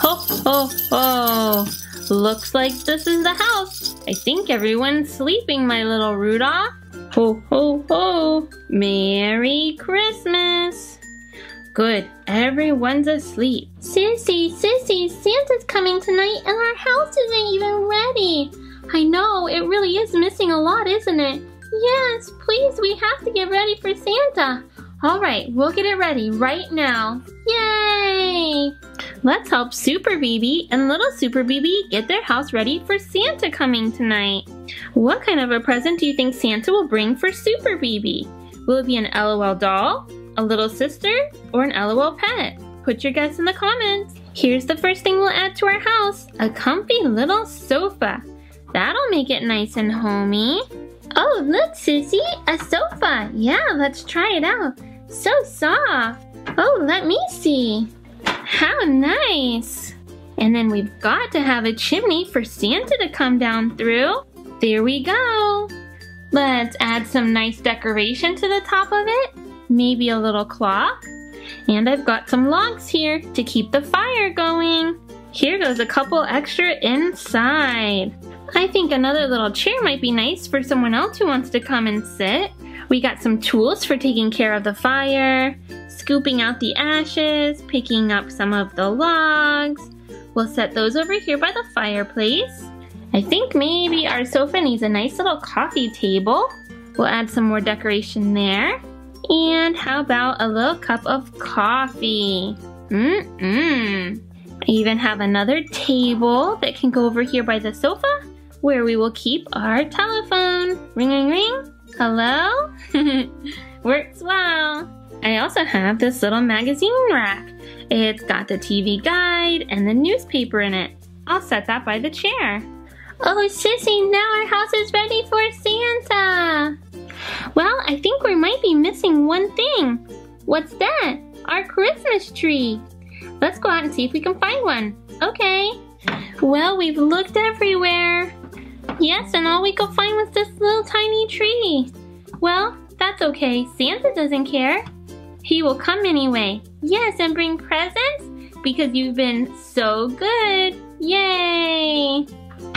Ho, ho, ho. Looks like this is the house. I think everyone's sleeping, my little Rudolph. Ho, ho, ho. Merry Christmas. Good, everyone's asleep. Sissy, Sissy, Santa's coming tonight and our house isn't even ready. I know, it really is missing a lot, isn't it? Yes, please, we have to get ready for Santa. All right, we'll get it ready right now. Yay! Let's help Super BB and Little Super BB get their house ready for Santa coming tonight. What kind of a present do you think Santa will bring for Super BB? Will it be an LOL doll, a little sister, or an LOL pet? Put your guess in the comments. Here's the first thing we'll add to our house, a comfy little sofa. That'll make it nice and homey. Oh, look, Sissy, a sofa. Yeah, let's try it out. So soft. Oh, let me see. How nice. And then we've got to have a chimney for Santa to come down through. There we go. Let's add some nice decoration to the top of it. Maybe a little clock. And I've got some logs here to keep the fire going. Here goes a couple extra inside. I think another little chair might be nice for someone else who wants to come and sit. We got some tools for taking care of the fire, scooping out the ashes, picking up some of the logs. We'll set those over here by the fireplace. I think maybe our sofa needs a nice little coffee table. We'll add some more decoration there. And how about a little cup of coffee? Mmm-mmm. I even have another table that can go over here by the sofa where we will keep our telephone. Ring, ring, ring. Hello? Works well. I also have this little magazine rack. It's got the TV guide and the newspaper in it. I'll set that by the chair. Oh, Sissy, now our house is ready for Santa. Well, I think we might be missing one thing. What's that? Our Christmas tree. Let's go out and see if we can find one. Okay. Well, we've looked everywhere. Yes, and all we could find was this little tiny tree. Well, that's okay. Santa doesn't care. He will come anyway. Yes, and bring presents because you've been so good. Yay!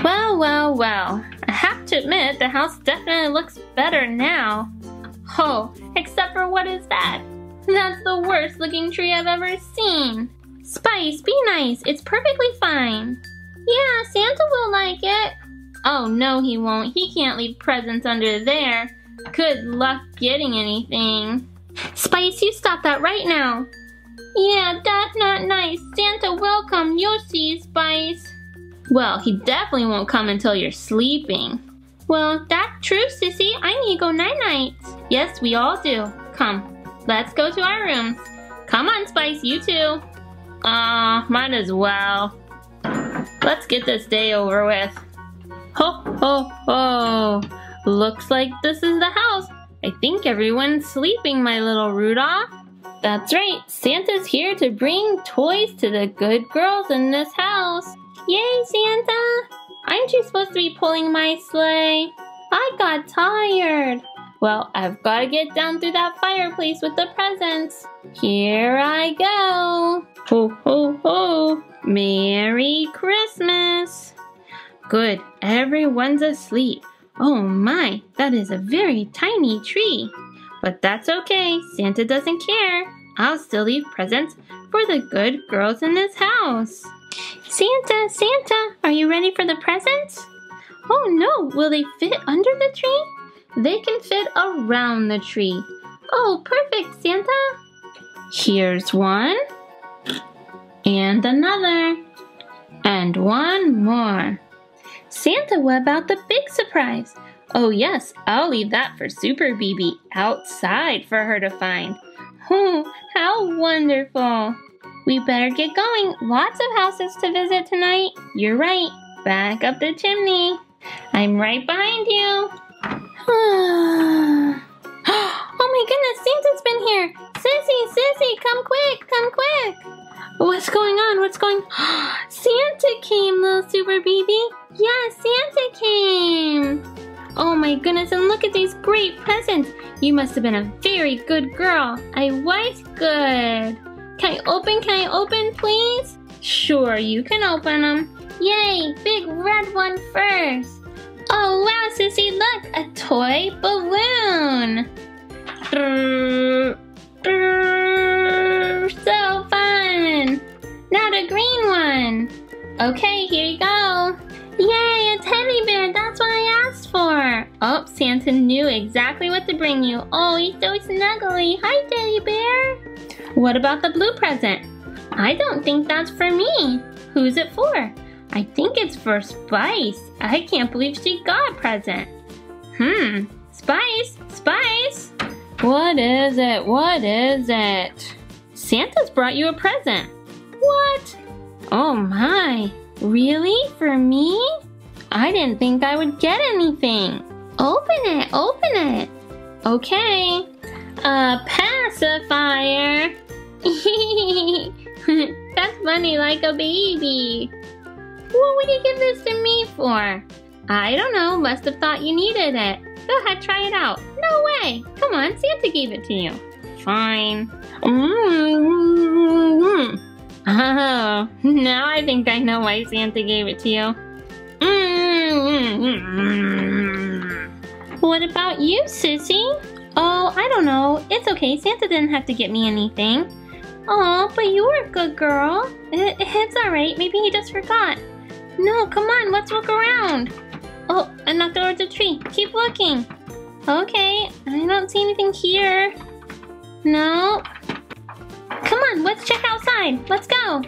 Well, well, well. I have to admit, the house definitely looks better now. Oh, except for what is that? That's the worst looking tree I've ever seen. Spice, be nice. It's perfectly fine. Yeah, Santa will like it. Oh, no, he won't. He can't leave presents under there. Good luck getting anything. Spice, you stop that right now. Yeah, that's not nice. Santa will come. You'll see, Spice. Well, he definitely won't come until you're sleeping. Well, that's true, Sissy. I need to go night-night. Yes, we all do. Come, let's go to our rooms. Come on, Spice, you too. Ah, uh, might as well. Let's get this day over with. Ho, ho, ho. Looks like this is the house. I think everyone's sleeping, my little Rudolph. That's right, Santa's here to bring toys to the good girls in this house. Yay, Santa! Aren't you supposed to be pulling my sleigh? I got tired. Well, I've got to get down through that fireplace with the presents. Here I go. Ho, ho, ho. Merry Christmas. Good, everyone's asleep. Oh my, that is a very tiny tree. But that's okay, Santa doesn't care. I'll still leave presents for the good girls in this house. Santa, Santa, are you ready for the presents? Oh no, will they fit under the tree? They can fit around the tree. Oh, perfect, Santa. Here's one. And another. And one more. Santa, what about the big surprise? Oh yes, I'll leave that for Super BB outside for her to find. Oh, how wonderful. We better get going. Lots of houses to visit tonight. You're right. Back up the chimney. I'm right behind you. oh my goodness, Santa's been here. Sissy, Sissy, come quick, come quick. What's going on? What's going Santa came, little Super baby. Yeah, Santa came. Oh my goodness, and look at these great presents. You must have been a very good girl. I was good. Can I open? Can I open, please? Sure, you can open them. Yay, big red one first. Oh wow, Sissy, look, a toy balloon. The green one. Okay, here you go. Yay, a teddy bear, that's what I asked for. Oh, Santa knew exactly what to bring you. Oh, he's so snuggly. Hi, teddy bear. What about the blue present? I don't think that's for me. Who's it for? I think it's for Spice. I can't believe she got a present. Hmm, Spice, Spice. What is it? What is it? Santa's brought you a present. What? Oh my, really? For me? I didn't think I would get anything. Open it, open it. Okay, a pacifier. That's funny like a baby. What would you give this to me for? I don't know, must have thought you needed it. Go ahead, try it out. No way. Come on, Santa gave it to you. Fine. Mm-hmm. Oh, now I think I know why Santa gave it to you. Mm-hmm. What about you, Sissy? Oh, I don't know. It's okay. Santa didn't have to get me anything. Oh, but you were a good girl. It, it's alright. Maybe he just forgot. No, come on, let's look around. Oh, I knocked over the tree. Keep looking. Okay, I don't see anything here. No. Come on, let's check outside. Let's go.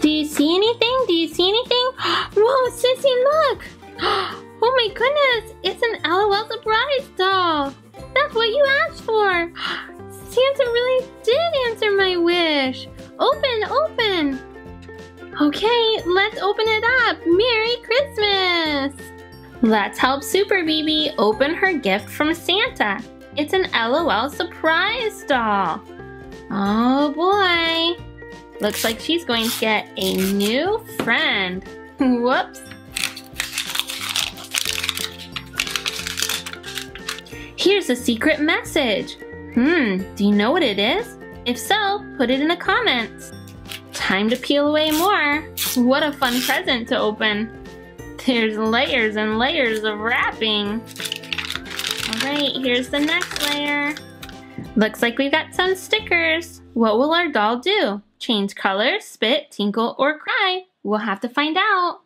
Do you see anything? Do you see anything? Whoa, Sissy, look. Oh my goodness, it's an LOL surprise doll. That's what you asked for. Santa really did answer my wish. Open, open. Okay, let's open it up. Merry Christmas! Let's help Super BB open her gift from Santa. It's an LOL surprise doll. Oh boy. Looks like she's going to get a new friend. Whoops. Here's a secret message. Hmm, do you know what it is? If so, put it in the comments. Time to peel away more. What a fun present to open. There's layers and layers of wrapping. Alright, here's the next layer. Looks like we've got some stickers. What will our doll do? Change color, spit, tinkle, or cry? We'll have to find out.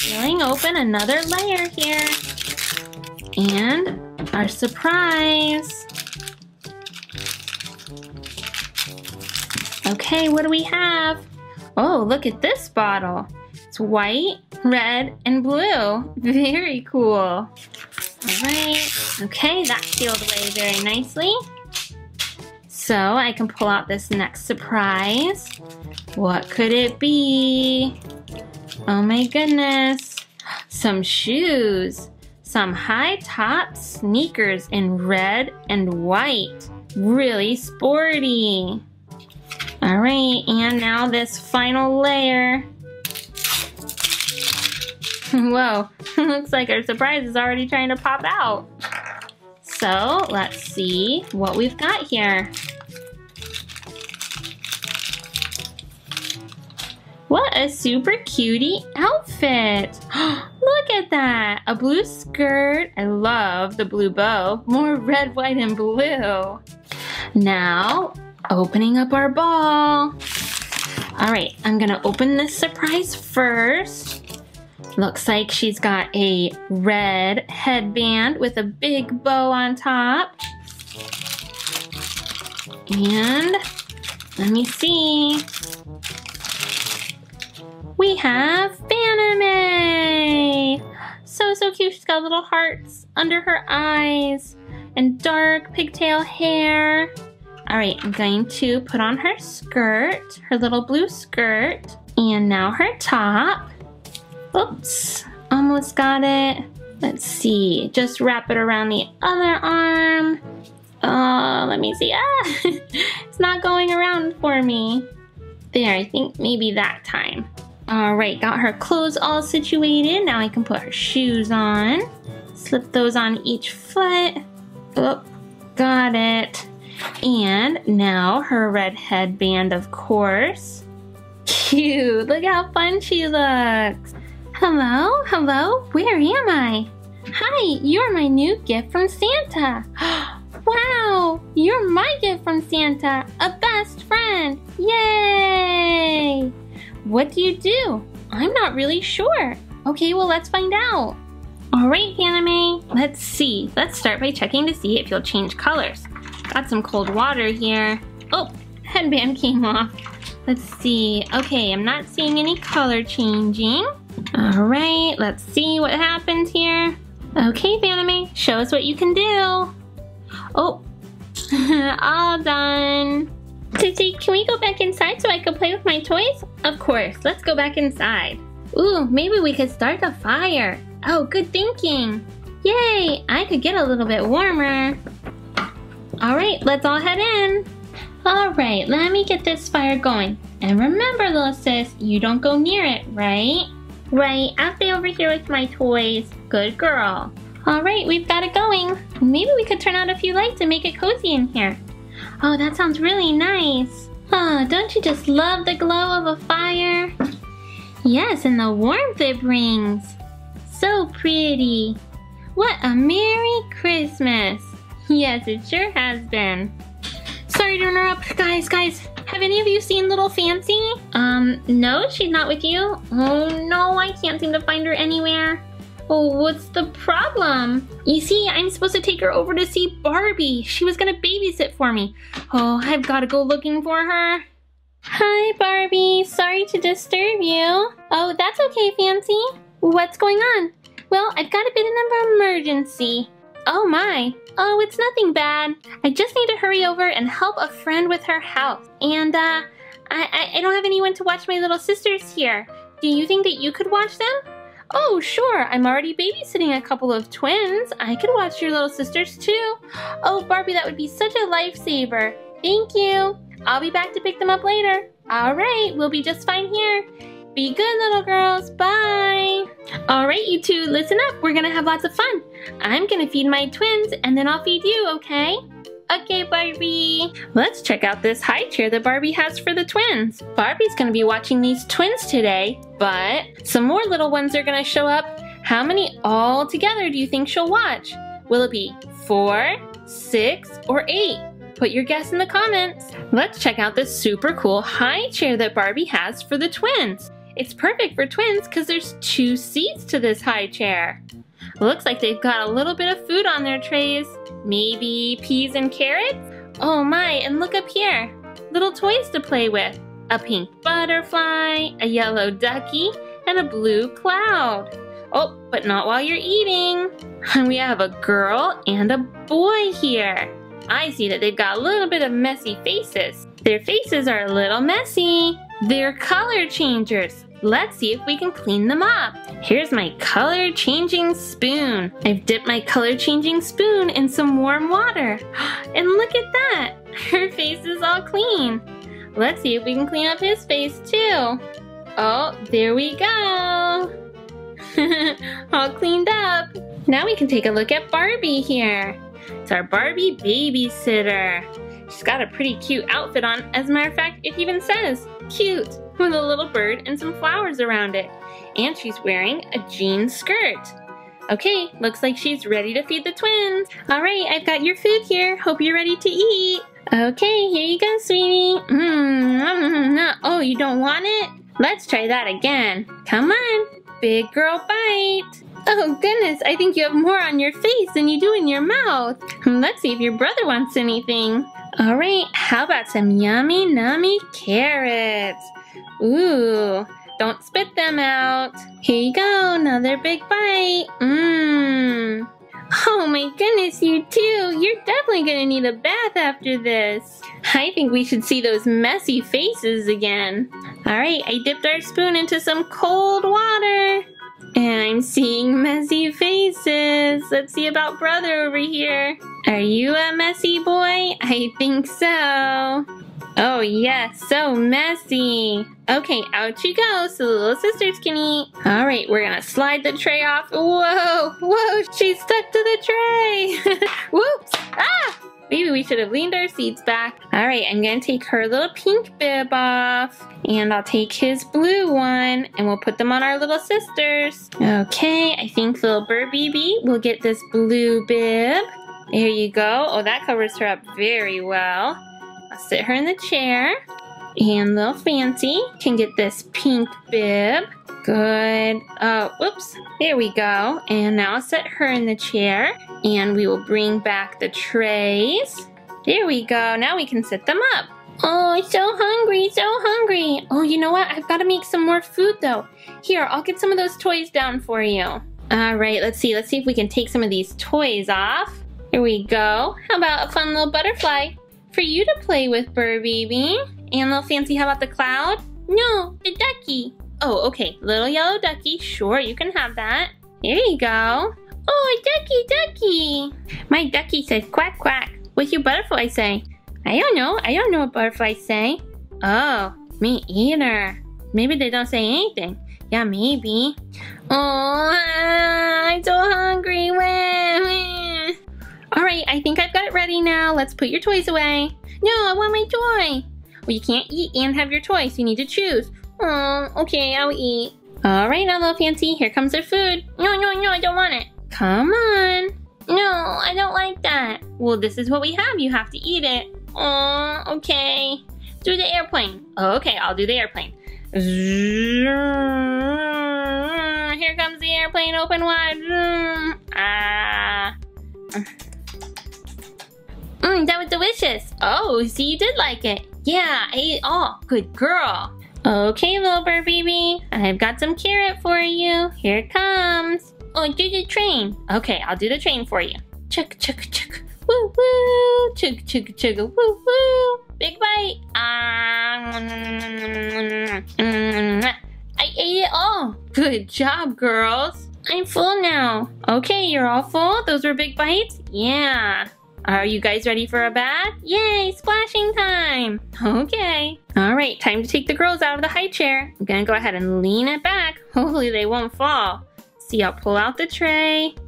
Peeling open another layer here. And our surprise. Okay, what do we have? Oh, look at this bottle. It's white, red, and blue. Very cool. All right, okay, that sealed away very nicely. So I can pull out this next surprise. What could it be? Oh my goodness. Some shoes. Some high top sneakers in red and white. Really sporty. All right, and now this final layer. Whoa, looks like our surprise is already trying to pop out. So let's see what we've got here. What a super cutie outfit. Look at that, a blue skirt. I love the blue bow. More red, white, and blue. Now, opening up our ball. All right, I'm gonna open this surprise first. Looks like she's got a red headband with a big bow on top. And let me see. We have Fanime! So, so cute. She's got little hearts under her eyes and dark pigtail hair. All right, I'm going to put on her skirt, her little blue skirt, and now her top. Oops, almost got it. Let's see, just wrap it around the other arm. Oh, let me see. Ah, it's not going around for me. There, I think maybe that time. All right, got her clothes all situated. Now I can put her shoes on. Slip those on each foot. Oh, got it. And now her red headband, of course. Cute. Look how fun she looks. Hello? Hello? Where am I? Hi, you're my new gift from Santa. wow, you're my gift from Santa. A best friend. Yay! What do you do? I'm not really sure. Okay, well, let's find out. All right, Fanime, let's see. Let's start by checking to see if you'll change colors. Got some cold water here. Oh, headband came off. Let's see. Okay, I'm not seeing any color changing. All right, let's see what happens here. Okay, Fanime, show us what you can do. Oh, all done. Titi, can we go back inside so I can play with my toys? Of course, let's go back inside. Ooh, maybe we could start a fire. Oh, good thinking. Yay, I could get a little bit warmer. All right, let's all head in. Alright, let me get this fire going. And remember, little sis, you don't go near it, right? Right, I'll stay over here with my toys. Good girl. Alright, we've got it going. Maybe we could turn out a few lights and make it cozy in here. Oh, that sounds really nice. Oh, don't you just love the glow of a fire? Yes, and the warmth it brings. So pretty. What a Merry Christmas. Yes, it sure has been. Sorry to interrupt. Guys, guys, have any of you seen Little Fancy? Um, no, she's not with you. Oh no, I can't seem to find her anywhere. Oh, what's the problem? You see, I'm supposed to take her over to see Barbie. She was gonna babysit for me. Oh, I've gotta go looking for her. Hi, Barbie. Sorry to disturb you. Oh, that's okay, Fancy. What's going on? Well, I've got a bit of an emergency. Oh my. Oh, it's nothing bad. I just need to hurry over and help a friend with her house. And, uh, I, I, don't have anyone to watch my little sisters here. Do you think that you could watch them? Oh, sure. I'm already babysitting a couple of twins. I could watch your little sisters too. Oh, Barbie, that would be such a lifesaver. Thank you. I'll be back to pick them up later. All right, we'll be just fine here. Be good, little girls. Bye. All right, you two, listen up. We're gonna have lots of fun. I'm gonna feed my twins and then I'll feed you, okay? Okay, Barbie. Let's check out this high chair that Barbie has for the twins. Barbie's gonna be watching these twins today, but some more little ones are gonna show up. How many all together do you think she'll watch? Will it be four, six, or eight? Put your guess in the comments. Let's check out this super cool high chair that Barbie has for the twins. It's perfect for twins because there's two seats to this high chair. Looks like they've got a little bit of food on their trays. Maybe peas and carrots? Oh my, and look up here. Little toys to play with. A pink butterfly, a yellow ducky, and a blue cloud. Oh, but not while you're eating. And we have a girl and a boy here. I see that they've got a little bit of messy faces. Their faces are a little messy. They're color changers. Let's see if we can clean them up. Here's my color changing spoon. I've dipped my color changing spoon in some warm water. And look at that, her face is all clean. Let's see if we can clean up his face too. Oh, there we go. all cleaned up. Now we can take a look at Barbie here. It's our Barbie babysitter. She's got a pretty cute outfit on. As a matter of fact, it even says cute with a little bird and some flowers around it. And she's wearing a jean skirt. Okay, looks like she's ready to feed the twins. All right, I've got your food here. Hope you're ready to eat. Okay, here you go, sweetie. Mmm, oh, you don't want it? Let's try that again. Come on, big girl bite. Oh goodness, I think you have more on your face than you do in your mouth. Hmm, let's see if your brother wants anything. All right, how about some yummy, nummy carrots? Ooh, don't spit them out. Here you go, another big bite. Mmm. Oh my goodness, you too. You're definitely gonna need a bath after this. I think we should see those messy faces again. All right, I dipped our spoon into some cold water. And I'm seeing messy faces. Let's see about brother over here. Are you a messy boy? I think so. Oh yes, so messy. Okay, out you go so the little sisters can eat. All right, we're gonna slide the tray off. Whoa, whoa, she's stuck to the tray. Whoops, ah! Maybe we should have leaned our seats back. All right, I'm gonna take her little pink bib off and I'll take his blue one and we'll put them on our little sisters. Okay, I think little Birbibi will get this blue bib. There you go. Oh, that covers her up very well. I'll sit her in the chair. And little Fancy can get this pink bib. Good. Oh, whoops. There we go. And now I'll set her in the chair. And we will bring back the trays. There we go. Now we can set them up. Oh, so hungry, so hungry. Oh, you know what? I've got to make some more food though. Here, I'll get some of those toys down for you. All right, let's see. Let's see if we can take some of these toys off. Here we go. How about a fun little butterfly for you to play with, Birbibi? And little Fancy, how about the cloud? No, the ducky. Oh, okay. Little yellow ducky. Sure, you can have that. There you go. Oh, ducky, ducky. My ducky says quack, quack. What's your butterfly say? I don't know. I don't know what butterflies say. Oh, me either. Maybe they don't say anything. Yeah, maybe. Oh, I'm so hungry. All right, I think I've got it ready now. Let's put your toys away. No, I want my toy. Well, you can't eat and have your toy, so you need to choose. Oh, okay, I'll eat. All right, little fancy, here comes their food. No, no, no, I don't want it. Come on. No, I don't like that. Well, this is what we have. You have to eat it. Oh, okay. Do the airplane. Okay, I'll do the airplane. Here comes the airplane, open wide. Ah. Mmm, that was delicious. Oh, see, you did like it. Yeah, I ate all. Good girl. Okay, little Birbibi, I've got some carrot for you. Here it comes. Oh, do the train. Okay, I'll do the train for you. Chug, chug, chug. Woo, woo. Chug, chug, chug. Woo, woo. Big bite. Ah. I ate it all. Good job, girls. I'm full now. Okay, you're all full? Those were big bites? Yeah. Are you guys ready for a bath? Yay, splashing time! Okay. All right, time to take the girls out of the high chair. I'm gonna go ahead and lean it back. Hopefully they won't fall. See, I'll pull out the tray.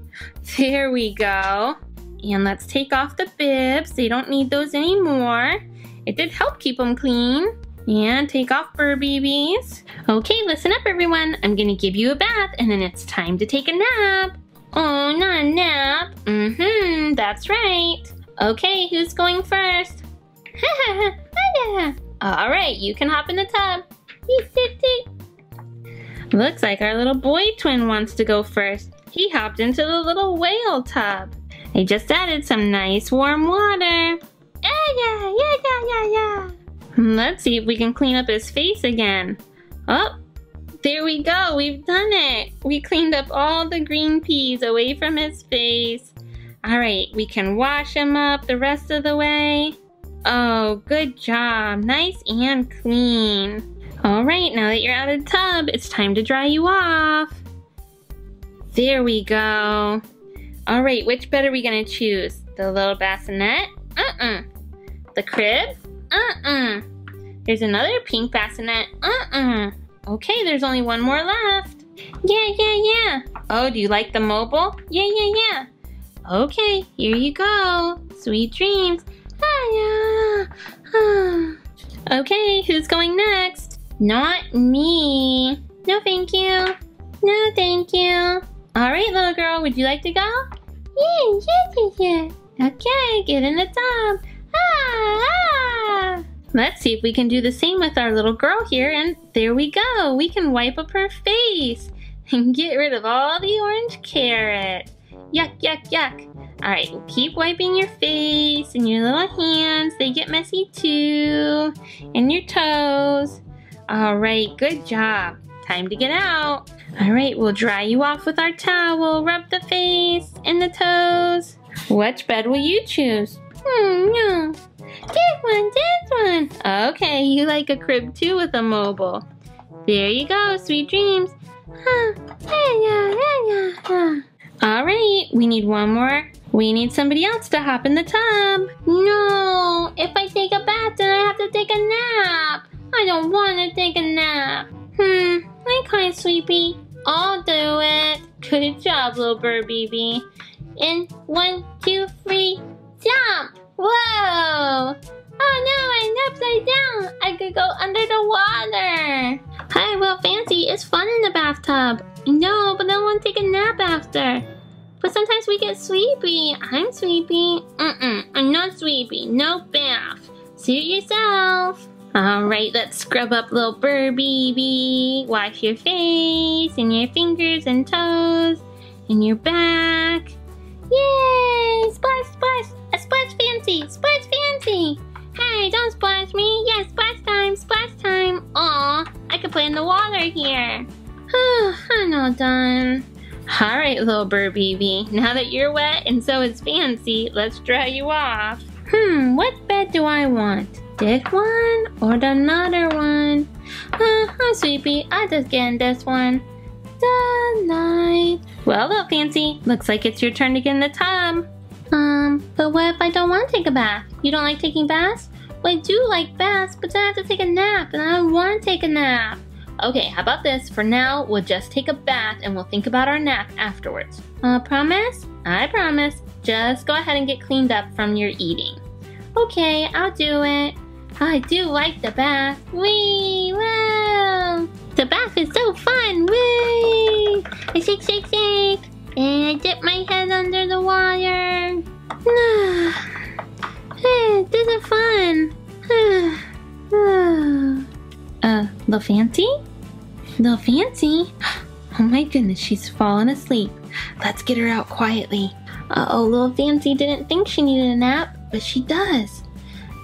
There we go. And let's take off the bibs. They don't need those anymore. It did help keep them clean. And take off Birbibis. Okay, listen up everyone. I'm gonna give you a bath and then it's time to take a nap. Oh, not a nap. Mm-hmm, that's right. Okay, who's going first? All right, you can hop in the tub. Looks like our little boy twin wants to go first. He hopped into the little whale tub. They just added some nice warm water. Yeah, yeah, yeah, yeah, yeah, yeah. Let's see if we can clean up his face again. Oh, there we go, we've done it. We cleaned up all the green peas away from his face. All right, we can wash him up the rest of the way. Oh, good job, nice and clean. All right, now that you're out of the tub, it's time to dry you off. There we go. All right, which bed are we gonna choose? The little bassinet? Uh-uh. The crib? Uh-uh. There's another pink bassinet? Uh-uh. Okay, there's only one more left. Yeah, yeah, yeah. Oh, do you like the mobile? Yeah, yeah, yeah. Okay, here you go. Sweet dreams. Yeah. okay, who's going next? Not me. No, thank you. No, thank you. All right, little girl, would you like to go? Yeah, yeah, yeah, yeah. Okay, get in the tub. Ah, ah. Let's see if we can do the same with our little girl here. And there we go. We can wipe up her face and get rid of all the orange carrot. Yuck, yuck, yuck. All right, keep wiping your face and your little hands. They get messy too. And your toes. All right, good job. Time to get out. All right, we'll dry you off with our towel. Rub the face and the toes. Which bed will you choose? No. This one, this one. Okay, you like a crib too with a mobile. There you go, sweet dreams. All right, we need one more. We need somebody else to hop in the tub. No, if I take a bath, then I have to take a nap. I don't want to take a nap. Hmm, I'm kind of sleepy. I'll do it. Good job, little Birbibi. In one, two, three, jump! Whoa! Oh no, I'm upside down. I could go under the water. Hi, well, fancy. It's fun in the bathtub. No, but I want to take a nap after. But sometimes we get sleepy. I'm sleepy. Mm-mm, I'm not sleepy. No bath. Suit yourself. All right, let's scrub up little bird baby. Wash your face and your fingers and toes and your back. Yay! Splash, splash! Splash fancy! Splash fancy! Hey, don't splash me! Yes, splash time! Splash time! Aw, I could play in the water here. I'm all done. All right, little bird baby. Now that you're wet and so is Fancy, let's dry you off. Hmm, what bed do I want? This one or the another one? Uh, I'm sleepy. I just get in this one. The night. Well, little Fancy, looks like it's your turn to get in the tub. Um, but what if I don't want to take a bath? You don't like taking baths? Well, I do like baths, but then I have to take a nap, and I don't want to take a nap. Okay, how about this? For now, we'll just take a bath and we'll think about our nap afterwards. Uh, promise? I promise. Just go ahead and get cleaned up from your eating. Okay, I'll do it. I do like the bath. Wee! Wow! The bath is so fun! Wee! I shake, shake, shake! And I dip my head under the fancy? The fancy? Oh my goodness, she's fallen asleep. Let's get her out quietly. Uh oh, little Fancy didn't think she needed a nap, but she does.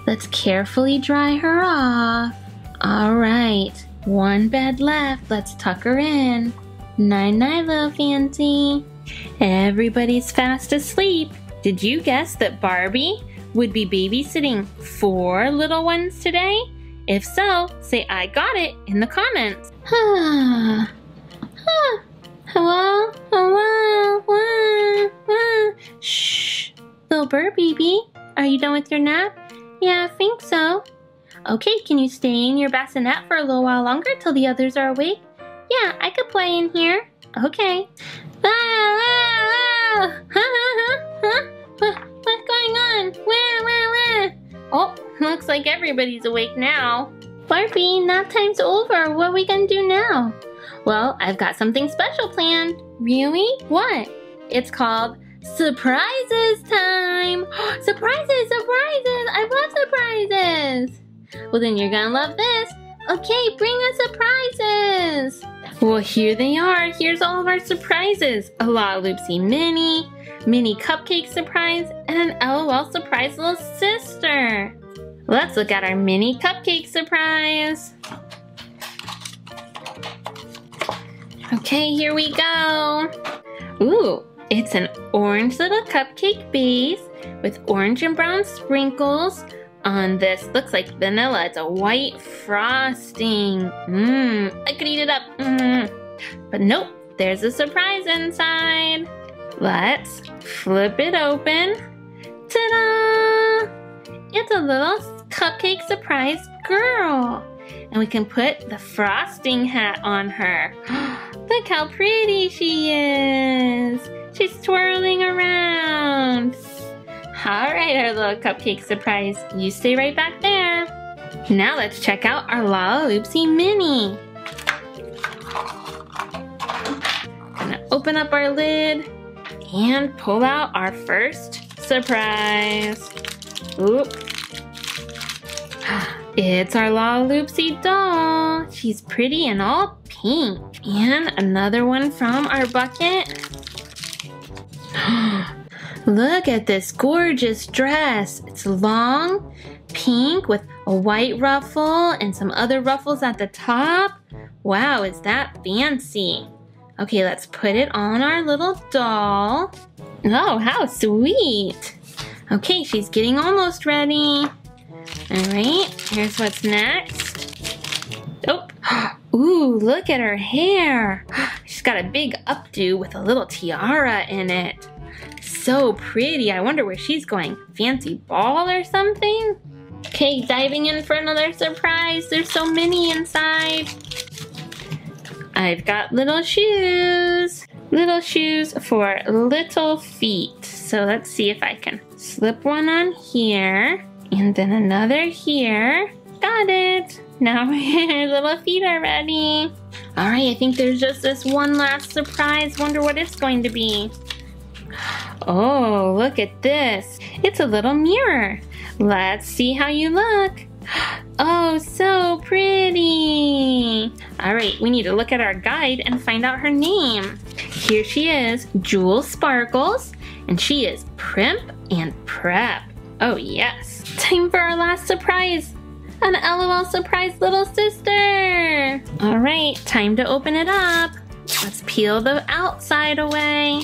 Let's carefully dry her off. All right, one bed left. Let's tuck her in. Night night, little Fancy. Everybody's fast asleep. Did you guess that Barbie would be babysitting four little ones today? If so, say I got it in the comments. Hello? Hello? Hello? Shh. Little bird baby, are you done with your nap? Yeah, I think so. Okay, can you stay in your bassinet for a little while longer till the others are awake? Yeah, I could play in here. Okay. Ah, ah, ah. Huh, What's going on? Where, where, where? Oh, looks like everybody's awake now. Barbie, nap time's over. What are we gonna do now? Well, I've got something special planned. Really? What? It's called Surprises time! surprises, surprises! I love surprises! Well, then you're gonna love this. Okay, bring the surprises! Well, here they are. Here's all of our surprises. A Lalaloopsy Mini, Mini Cupcake Surprise, and an LOL Surprise Little Sister. Let's look at our Mini Cupcake Surprise. Okay, here we go. Ooh, it's an orange little cupcake base with orange and brown sprinkles on this. Looks like vanilla. It's a white frosting. Mmm, I could eat it up. Mmm. But nope, there's a surprise inside. Let's flip it open. Ta-da! It's a little cupcake surprise girl. And we can put the frosting hat on her. Look how pretty she is. She's twirling around. All right, our little cupcake surprise. You stay right back there. Now let's check out our Lalaloopsy Mini. Gonna open up our lid and pull out our first surprise. Oop. It's our Lalaloopsy doll. She's pretty and all pink. And another one from our bucket. Look at this gorgeous dress. It's long, pink with a white ruffle and some other ruffles at the top. Wow, is that fancy. Okay, let's put it on our little doll. Oh, how sweet. Okay, she's getting almost ready. All right, here's what's next. Oh, ooh, look at her hair. She's got a big updo with a little tiara in it. So pretty. I wonder where she's going. Fancy ball or something? Okay, diving in for another surprise. There's so many inside. I've got little shoes. Little shoes for little feet. So let's see if I can Slip one on here, and then another here. Got it. Now your little feet are ready. All right, I think there's just this one last surprise. Wonder what it's going to be. Oh, look at this. It's a little mirror. Let's see how you look. Oh, so pretty. All right, we need to look at our guide and find out her name. Here she is, Jewel Sparkles, and she is Primp and Prep. Oh yes. Time for our last surprise. An LOL surprise little sister. All right, time to open it up. Let's peel the outside away.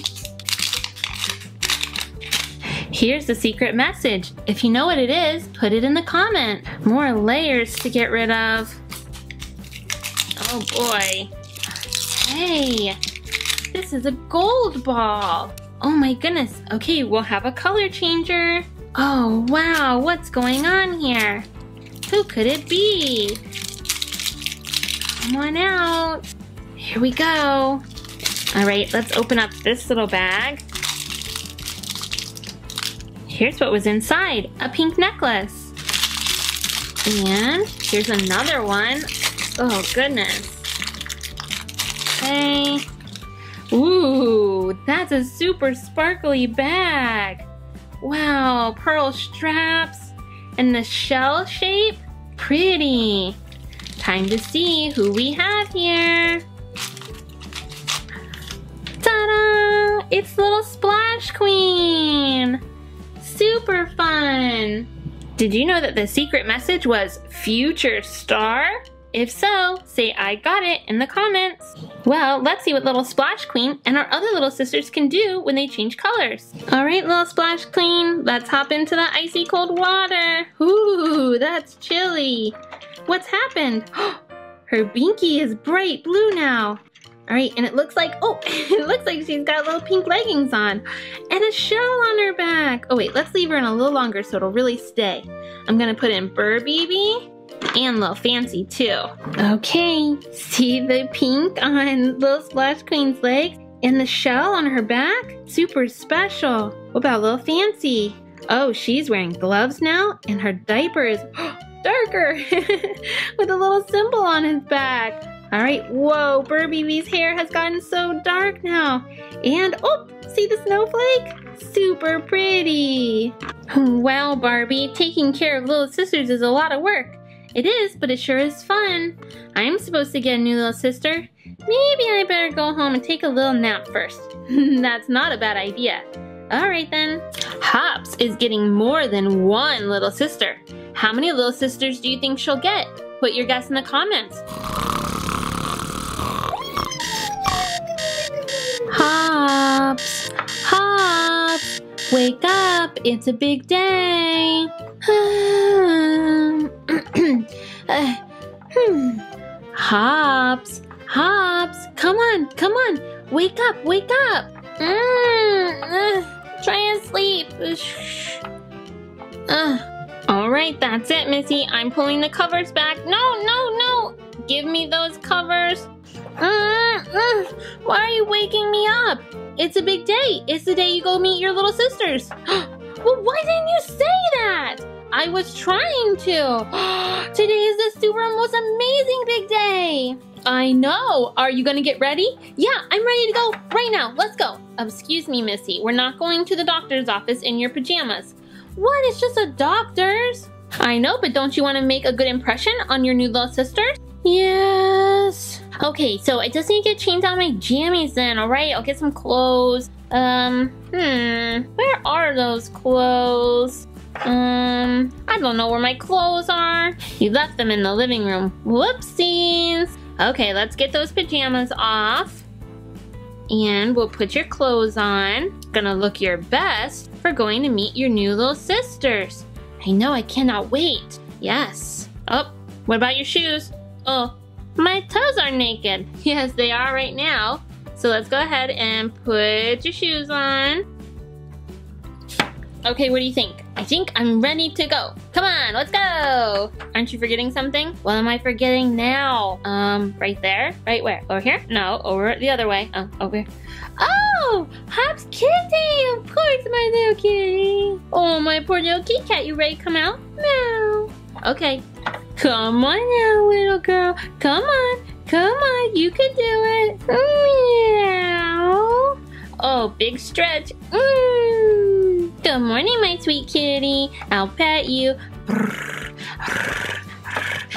Here's the secret message. If you know what it is, put it in the comment. More layers to get rid of. Oh boy. Hey, this is a gold ball. Oh my goodness. Okay, we'll have a color changer. Oh wow, what's going on here? Who could it be? Come on out. Here we go. All right, let's open up this little bag. Here's what was inside, a pink necklace. And here's another one. Oh goodness. Okay. Ooh, that's a super sparkly bag. Wow, pearl straps and the shell shape. Pretty. Time to see who we have here. Ta-da! It's little Splash Queen super fun! Did you know that the secret message was future star? If so, say I got it in the comments. Well, let's see what little Splash Queen and our other little sisters can do when they change colors. All right, little Splash Queen, let's hop into the icy cold water. Ooh, that's chilly. What's happened? Her binky is bright blue now. All right, and it looks like, oh, it looks like she's got little pink leggings on and a shell on her back. Oh wait, let's leave her in a little longer so it'll really stay. I'm gonna put in Burr and Little Fancy too. Okay, see the pink on Little Splash Queen's legs and the shell on her back? Super special. What about Little Fancy? Oh, she's wearing gloves now and her diaper is darker with a little symbol on his back. All right, whoa, Burr BB's hair has gotten so dark now. And, oh, see the snowflake? Super pretty. Wow, Barbie, taking care of little sisters is a lot of work. It is, but it sure is fun. I'm supposed to get a new little sister. Maybe I better go home and take a little nap first. That's not a bad idea. All right then. Hops is getting more than one little sister. How many little sisters do you think she'll get? Put your guess in the comments. Hops, Hops, wake up, it's a big day. Hops, Hops, come on, come on, wake up, wake up. Mm, uh, try and sleep. Uh, all right, that's it, Missy. I'm pulling the covers back. No, no, no. Give me those covers. Uh, uh, why are you waking me up? It's a big day. It's the day you go meet your little sisters. well, why didn't you say that? I was trying to. Today is the super most amazing big day. I know. Are you gonna get ready? Yeah, I'm ready to go right now. Let's go. Excuse me, Missy. We're not going to the doctor's office in your pajamas. What? It's just a doctor's. I know, but don't you want to make a good impression on your new little sister? Yes. Okay, so I just need to get changed out my jammies then, alright? I'll get some clothes. Um, hmm, where are those clothes? Um, I don't know where my clothes are. You left them in the living room. Whoopsies. Okay, let's get those pajamas off. And we'll put your clothes on. Gonna look your best for going to meet your new little sisters. I know, I cannot wait. Yes. Oh, what about your shoes? Oh, my toes are naked. Yes, they are right now. So let's go ahead and put your shoes on. Okay, what do you think? I think I'm ready to go. Come on, let's go. Aren't you forgetting something? What am I forgetting now? Um, right there? Right where? Over here? No, over the other way. Oh, over here. Oh, Hop's kitty! Of course, my little kitty. Oh, my poor little kitty cat. You ready to come out? No. Okay. Come on now, little girl. Come on. Come on. You can do it. Meow. Oh, big stretch. Mm. Good morning, my sweet kitty. I'll pet you.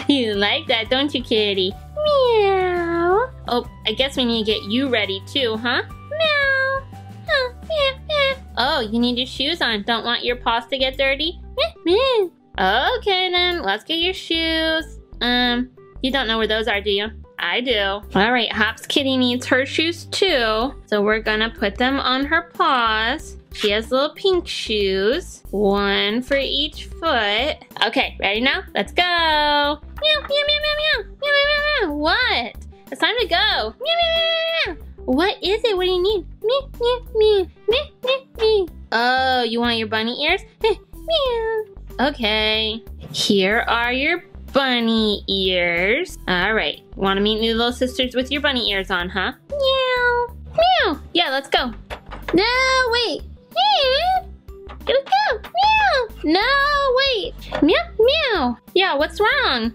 You like that, don't you, kitty? Meow. Oh, I guess we need to get you ready too, huh? Meow. Oh, meow, meow. Oh, you need your shoes on. Don't want your paws to get dirty? Meow. Okay then, let's get your shoes. Um, you don't know where those are, do you? I do. All right, Hops Kitty needs her shoes too. So we're gonna put them on her paws. She has little pink shoes, one for each foot. Okay, ready now? Let's go. Meow, meow, meow, meow, meow, meow, meow, meow. What? It's time to go. Meow, meow, meow, meow. What is it? What do you need? Meow, meow, meow, meow, meow, meow. Oh, you want your bunny ears? meow. Okay. Here are your bunny ears. All right. Want to meet new little sisters with your bunny ears on, huh? Meow. Meow. Yeah, let's go. No, wait. Meow. Let's go. Meow. No, wait. Meow, meow. Yeah, what's wrong?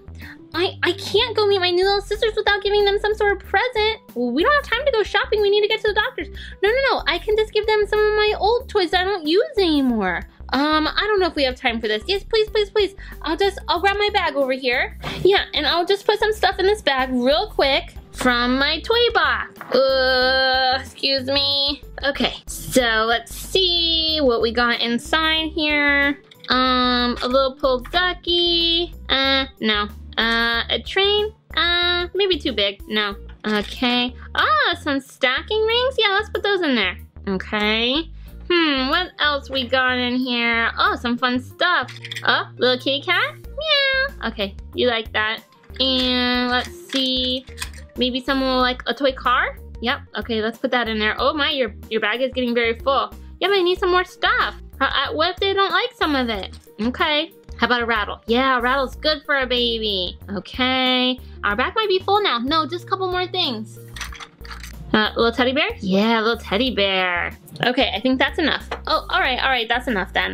I, I can't go meet my new little sisters without giving them some sort of present. We don't have time to go shopping. We need to get to the doctor's. No, no, no. I can just give them some of my old toys that I don't use anymore. Um, I don't know if we have time for this. Yes, please, please, please. I'll just, I'll grab my bag over here. Yeah, and I'll just put some stuff in this bag real quick from my toy box. Uh, excuse me. Okay, so let's see what we got inside here. Um, a little pull ducky. Uh, no. Uh, a train. Uh, maybe too big. No. Okay. Ah, some stacking rings. Yeah, let's put those in there. Okay. Hmm, what else we got in here? Oh, some fun stuff. Oh, little kitty cat? Meow. Okay, you like that. And let's see, maybe someone like a toy car? Yep, okay, let's put that in there. Oh my, your, your bag is getting very full. Yeah, but I need some more stuff. Uh, what if they don't like some of it? Okay, how about a rattle? Yeah, a rattle's good for a baby. Okay, our bag might be full now. No, just a couple more things. Uh, little teddy bear? Yeah, a little teddy bear. Okay, I think that's enough. Oh, all right, all right, that's enough then.